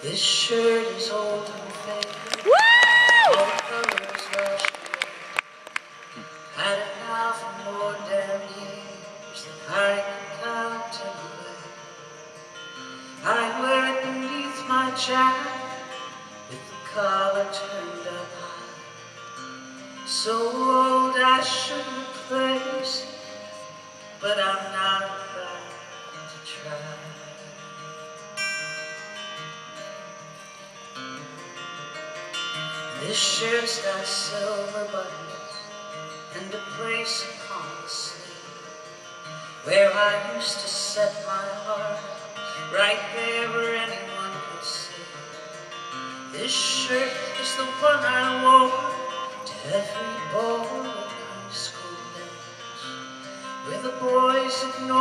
This shirt is old and faded. All colors rush away. Had it now for more damn years than I can count anyway. I wear it beneath my jacket with the collar turned up high. So old I should replace but I'm not about to try. This shirt's got silver buttons and a place upon the sleeve where I used to set my heart, right there where anyone could see. This shirt is the one I wore to every ball and high school dance, where the boys ignored